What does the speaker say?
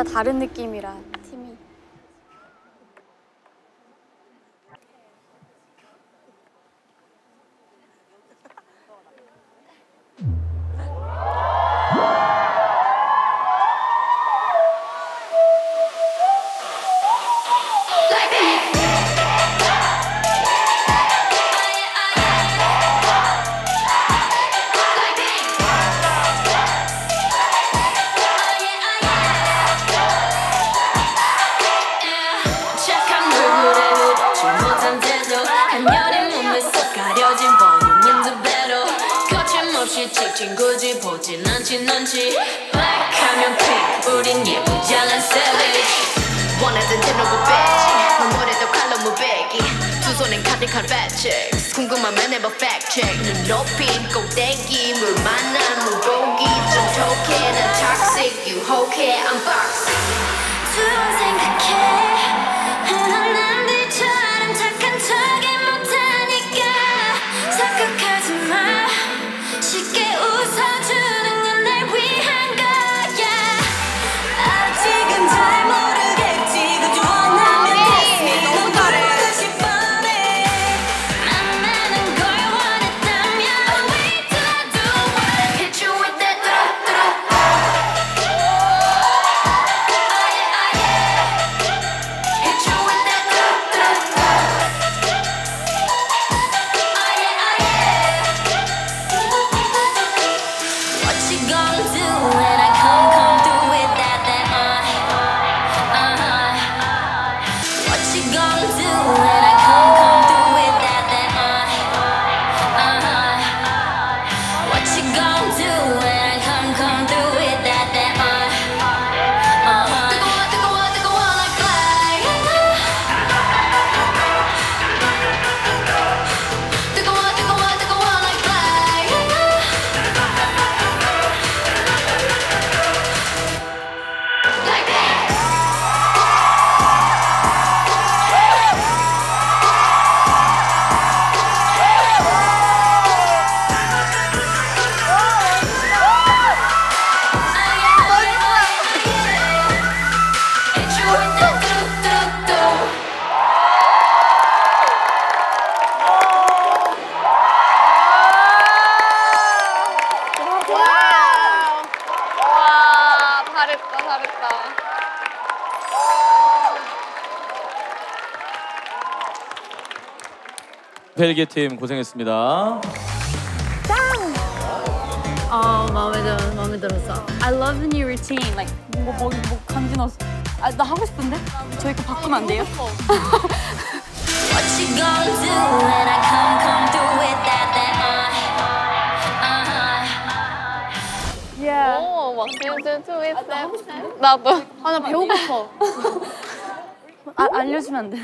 진짜 다른 느낌이라 찍힌 굳이 보진 않지 넌지. Black 하면 pink 우린 예쁘장한 savage. 원하던 대놓고 빼지 맘모래도 칼로 무배기. 두 손엔 가득한 fat checks. 궁금하면 해봐 fact check. 눈 높인 꼭대기 물 만난 물고기. 좀 톡해 난 toxic 유혹해 unbox 두번 생각 잘했다, 잘했다. 벨기에 팀 고생했습니다. 아 마음에 들어 마음에 들었어. I love the new routine. Like 뭔가 뭐, 뭐 감기 넣었어. 아나 하고 싶은데 저희 거 바꾸면 안 돼요? 트윗 나도 아 나 배우고 싶어. 아 알려주면 안 돼?